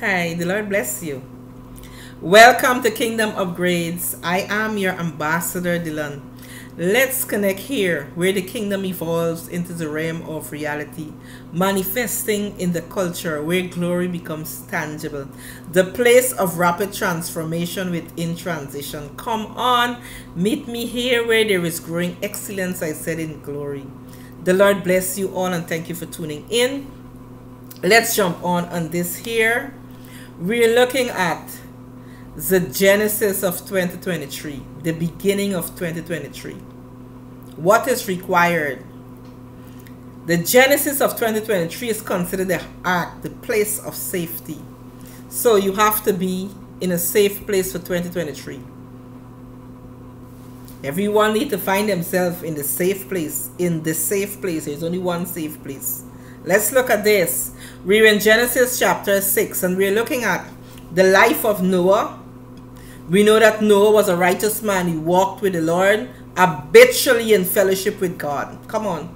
Hi, the Lord bless you. Welcome to Kingdom Upgrades. I am your ambassador, Dylan. Let's connect here where the kingdom evolves into the realm of reality, manifesting in the culture where glory becomes tangible. The place of rapid transformation within transition. Come on, meet me here where there is growing excellence, I said in glory. The Lord bless you all and thank you for tuning in let's jump on on this here. We're looking at the genesis of 2023 the beginning of 2023 what is required? The genesis of 2023 is considered the ark the place of safety. So you have to be in a safe place for 2023 everyone need to find themselves in the safe place in the safe place. There's only one safe place. Let's look at this we're in Genesis chapter 6 and we're looking at the life of Noah. We know that Noah was a righteous man. He walked with the Lord habitually in fellowship with God. Come on.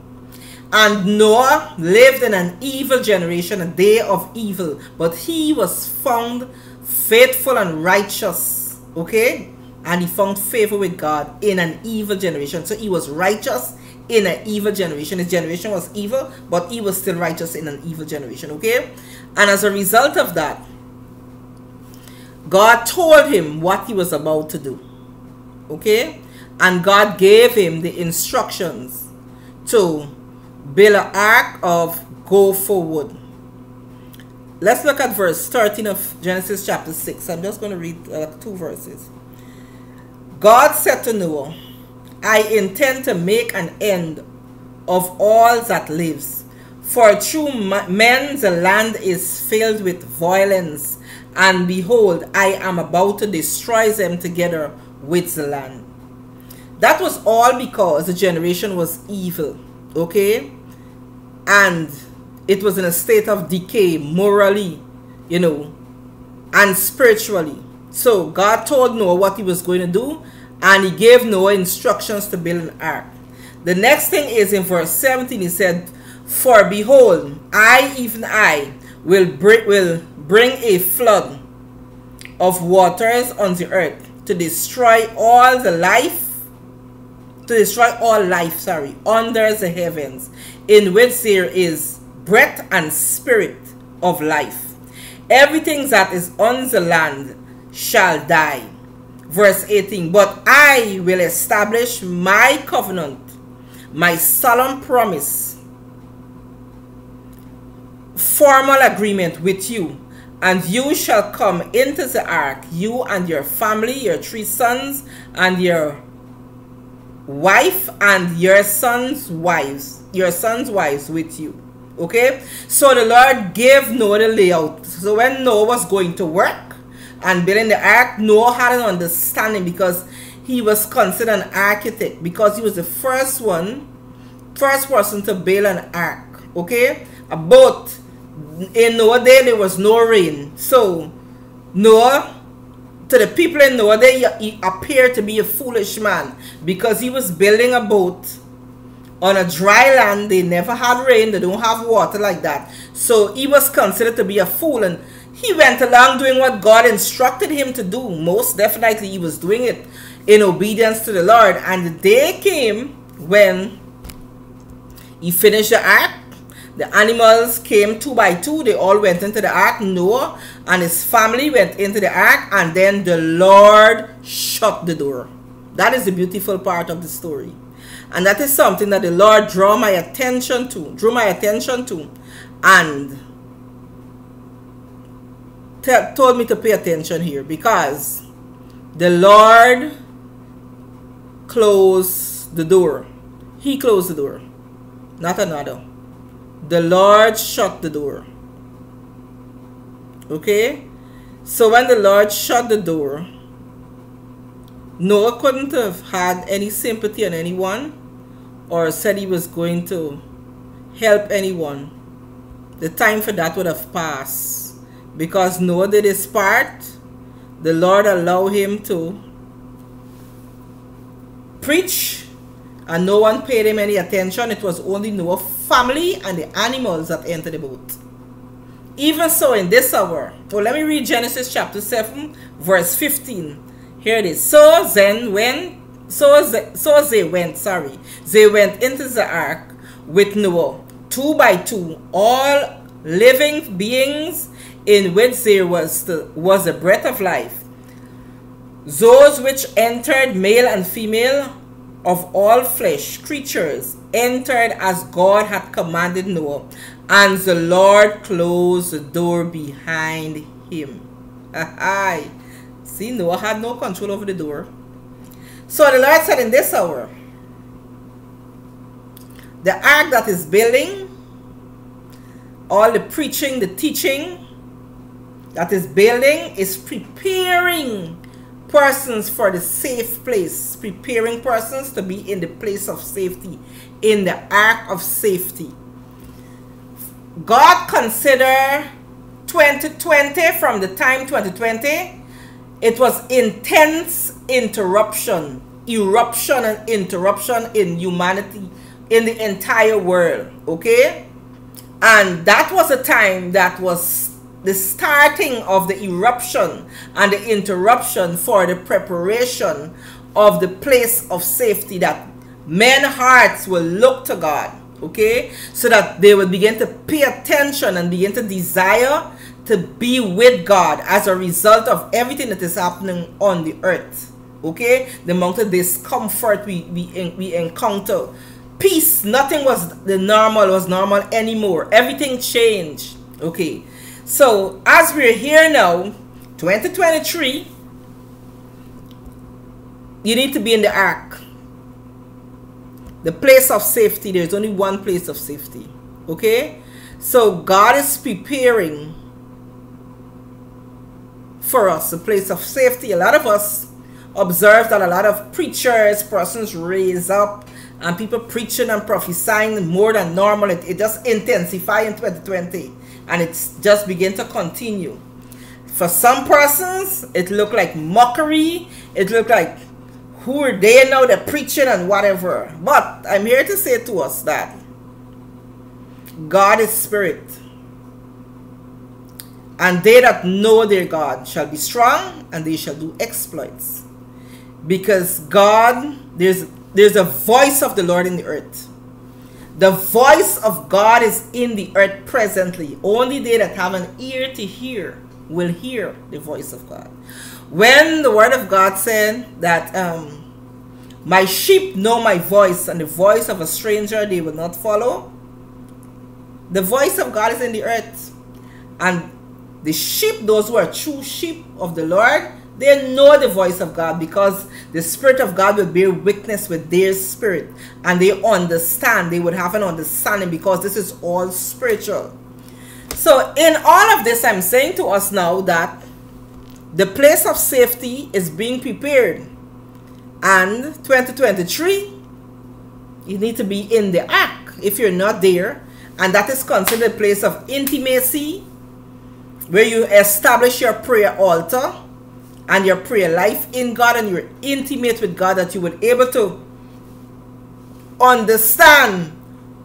And Noah lived in an evil generation, a day of evil, but he was found faithful and righteous. Okay? And he found favor with God in an evil generation. So he was righteous in an evil generation. His generation was evil, but he was still righteous in an evil generation. Okay? And as a result of that, God told him what he was about to do. Okay? And God gave him the instructions to build an ark of gopher wood. Let's look at verse 13 of Genesis chapter 6. I'm just going to read uh, two verses. God said to Noah, I intend to make an end of all that lives. For through men the land is filled with violence, and behold, I am about to destroy them together with the land. That was all because the generation was evil, okay? And it was in a state of decay morally, you know, and spiritually. So God told Noah what he was going to do, and he gave Noah instructions to build an ark. The next thing is in verse 17, he said, For behold, I, even I, will bring, will bring a flood of waters on the earth to destroy all the life, to destroy all life, sorry, under the heavens, in which there is breath and spirit of life. Everything that is on the land shall die verse 18 but i will establish my covenant my solemn promise formal agreement with you and you shall come into the ark you and your family your three sons and your wife and your sons wives your sons wives with you. Okay? So the lord gave noah the layout. So when noah was going to work and building the ark, Noah had an understanding because he was considered an architect because he was the first one, first person to build an ark. Okay, a boat. In Noah day there was no rain, so Noah to the people in Noah day he appeared to be a foolish man because he was building a boat on a dry land. They never had rain. They don't have water like that. So he was considered to be a fool and he went along doing what God instructed him to do. Most definitely, he was doing it in obedience to the Lord. And the day came when he finished the ark. The animals came two by two. They all went into the ark. Noah and his family went into the ark. And then the Lord shut the door. That is the beautiful part of the story. And that is something that the Lord drew my attention to, drew my attention to. And told me to pay attention here because the Lord closed the door. He closed the door, not another. The Lord shut the door. Okay? So when the Lord shut the door, Noah couldn't have had any sympathy on anyone or said he was going to help anyone. The time for that would have passed because Noah did his part, the Lord allowed him to preach and no one paid him any attention. It was only Noah's family and the animals that entered the boat. even so in this hour. Well, let me read Genesis chapter 7, verse 15. Here it is. So then when so they, so they went, sorry, they went into the ark with Noah, two by two, all living beings in which there was the, was a breath of life. Those which entered, male and female, of all flesh, creatures, entered as God had commanded Noah, and the Lord closed the door behind him. See, Noah had no control over the door. So the Lord said in this hour, the ark that is building, all the preaching, the teaching that is building is preparing persons for the safe place, preparing persons to be in the place of safety, in the ark of safety. God consider 2020 from the time 2020 it was intense interruption eruption and interruption in humanity in the entire world okay and that was a time that was the starting of the eruption and the interruption for the preparation of the place of safety that men hearts will look to God okay? So that they will begin to pay attention and begin to desire to be with God as a result of everything that is happening on the earth okay? The amount of discomfort we we, we encounter. Peace nothing was the normal was normal anymore. Everything changed okay so as we're here now 2023 you need to be in the ark. The place of safety there's only one place of safety okay? So god is preparing for us a place of safety. A lot of us observe that a lot of preachers persons raise up and people preaching and prophesying more than normal. It, it just intensify in 2020 and it's just begin to continue. For some persons, it look like mockery. It look like who are they now? They're preaching and whatever. But I'm here to say to us that God is spirit. And they that know their God shall be strong and they shall do exploits. Because God, there's there's a voice of the Lord in the earth. The voice of God is in the earth presently. Only they that have an ear to hear will hear the voice of God. When the word of God said that um, my sheep know my voice and the voice of a stranger they will not follow, the voice of God is in the earth. And the sheep, those who are true sheep of the Lord, they know the voice of God because the Spirit of God will bear witness with their spirit and they understand. They would have an understanding because this is all spiritual. So, in all of this, I'm saying to us now that the place of safety is being prepared. And 2023, you need to be in the ark if you're not there. And that is considered a place of intimacy where you establish your prayer altar and your prayer life in God and you're intimate with God that you would able to understand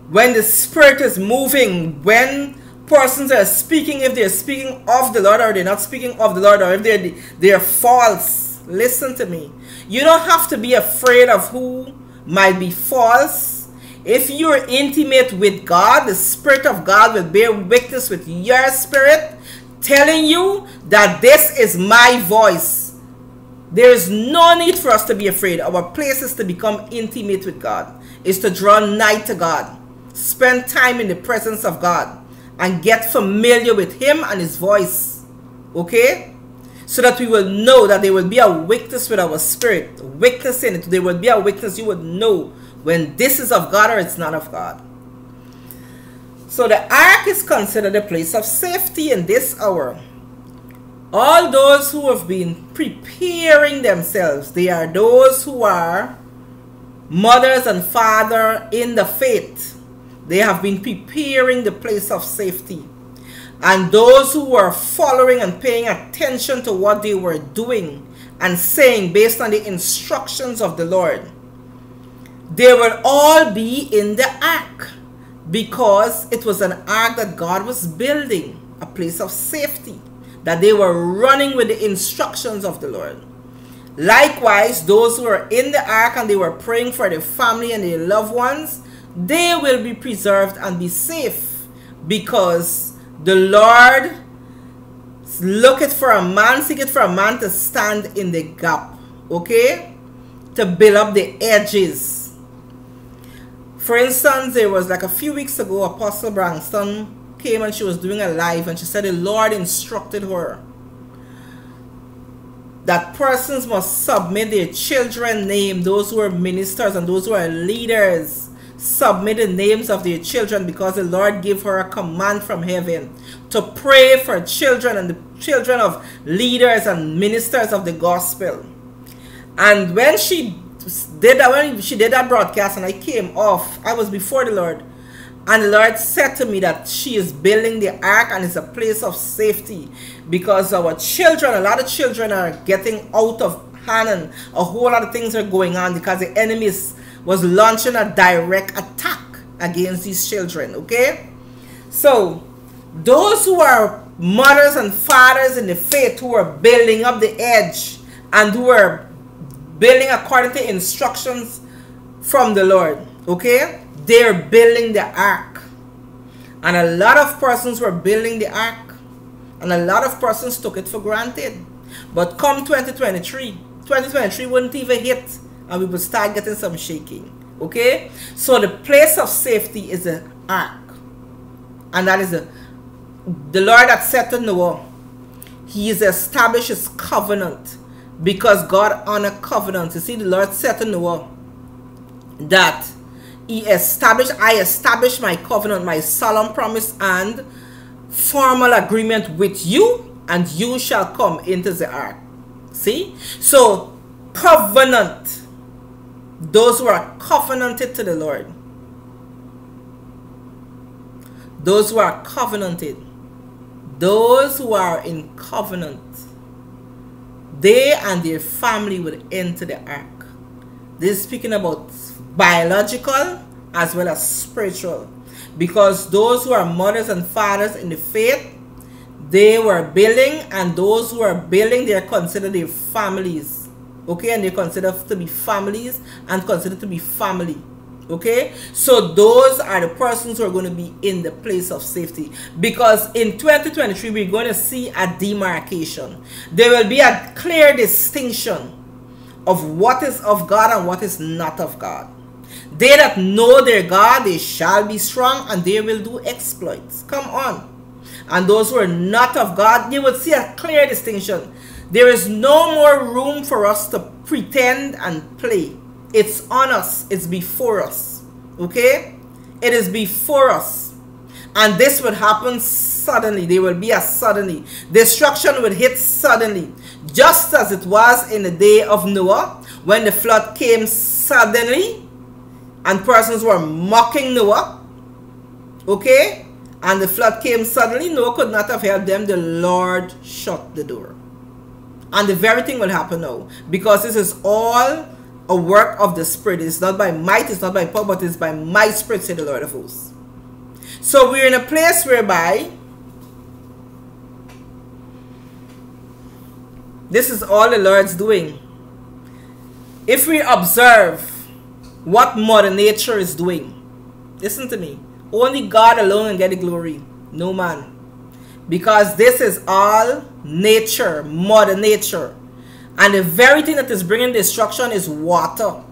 when the spirit is moving, when persons are speaking, if they're speaking of the Lord or they're not speaking of the Lord or if they're, they're false. Listen to me. You don't have to be afraid of who might be false. If you're intimate with God, the Spirit of God will bear witness with your spirit telling you that this is my voice. There is no need for us to be afraid. Our place is to become intimate with God, is to draw nigh to God, spend time in the presence of God, and get familiar with Him and His voice. Okay? So that we will know that there will be a witness with our spirit, witness in it. There will be a witness you would know when this is of God or it's not of God. So the ark is considered a place of safety in this hour. All those who have been preparing themselves, they are those who are mothers and father in the faith. They have been preparing the place of safety. And those who were following and paying attention to what they were doing and saying based on the instructions of the Lord, they will all be in the ark because it was an ark that God was building. a place of safety, that they were running with the instructions of the Lord. Likewise, those who were in the ark and they were praying for their family and their loved ones, they will be preserved and be safe because the Lord looketh for a man, seeketh for a man to stand in the gap, okay? To build up the edges. For instance, there was like a few weeks ago, Apostle Branston came and she was doing a live and she said the Lord instructed her that persons must submit their children name, those who are ministers and those who are leaders, submit the names of their children because the Lord gave her a command from heaven to pray for children and the children of leaders and ministers of the gospel. And when she did that, when she did that broadcast and I came off, I was before the Lord. And the Lord said to me that she is building the ark and it's a place of safety because our children, a lot of children are getting out of hand and a whole lot of things are going on because the enemy was launching a direct attack against these children. Okay? So, those who are mothers and fathers in the faith who are building up the edge and who are building according to instructions from the Lord. Okay? they're building the ark. And a lot of persons were building the ark. And a lot of persons took it for granted. But come 2023, 2023 wouldn't even hit. And we would start getting some shaking. Okay? So the place of safety is the ark. And that is the, the Lord that said to Noah, He is established his covenant. Because God honored covenant. You see, the Lord said to Noah that he established i established my covenant my solemn promise and formal agreement with you and you shall come into the ark. See? So covenant. Those who are covenanted to the lord. Those who are covenanted. Those who are in covenant they and their family would enter the ark this is speaking about biological as well as spiritual. Because those who are mothers and fathers in the faith, they were building, and those who are building, they are considered their families. Okay, and they consider to be families and considered to be family. Okay, so those are the persons who are going to be in the place of safety because in 2023 we're going to see a demarcation. There will be a clear distinction of what is of God and what is not of God. They that know their God, they shall be strong and they will do exploits. Come on. And those who are not of God, you will see a clear distinction. There is no more room for us to pretend and play. It's on us, it's before us. Okay? It is before us. And this would happen suddenly. There will be a suddenly. Destruction would hit suddenly. Just as it was in the day of Noah, when the flood came suddenly and persons were mocking Noah. Okay? And the flood came suddenly. Noah could not have helped them. The Lord shut the door. And the very thing will happen now. Because this is all a work of the Spirit. It's not by might, it's not by power, but it's by my Spirit, said the Lord of hosts. So we're in a place whereby this is all the Lord's doing. If we observe what Mother Nature is doing. Listen to me. Only God alone can get the glory. No man. Because this is all nature, Mother Nature. And the very thing that is bringing destruction is water.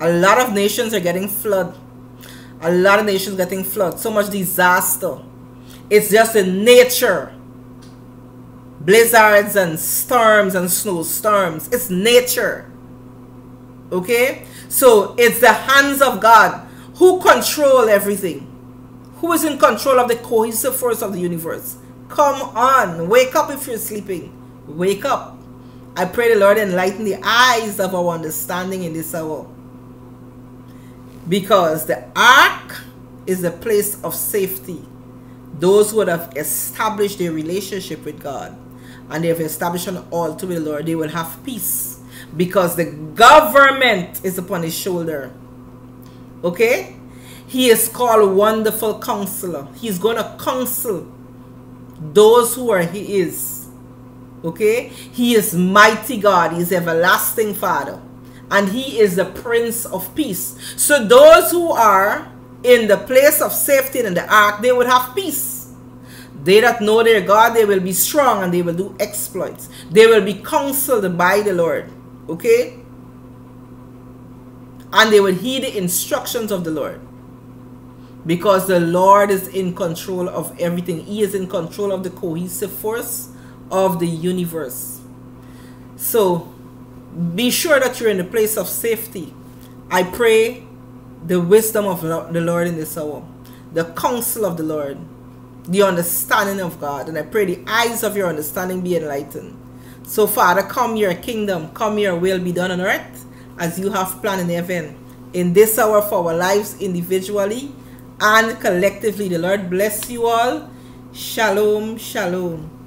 A lot of nations are getting flood. A lot of nations getting flood. So much disaster. It's just the nature. Blizzards and storms and snowstorms. It's nature. Okay? So it's the hands of God who control everything. Who is in control of the cohesive force of the universe? Come on, wake up if you're sleeping. Wake up. I pray the Lord enlighten the eyes of our understanding in this hour. Because the ark is the place of safety. Those who have established their relationship with God and they have established an altar with the Lord, they will have peace because the government is upon his shoulder. Okay? He is called Wonderful Counselor. He's going to counsel those who are His. Okay? He is mighty God. He is everlasting Father. And He is the Prince of Peace. So those who are in the place of safety in the ark, they will have peace. They that know their God, they will be strong and they will do exploits. They will be counseled by the Lord. Okay? And they will heed the instructions of the Lord because the Lord is in control of everything. He is in control of the cohesive force of the universe. So be sure that you're in a place of safety. I pray the wisdom of the Lord in this hour, the counsel of the Lord, the understanding of God, and I pray the eyes of your understanding be enlightened. So, Father, come your kingdom, come your will be done on earth as you have planned in heaven. In this hour for our lives individually and collectively. The Lord bless you all. Shalom, shalom.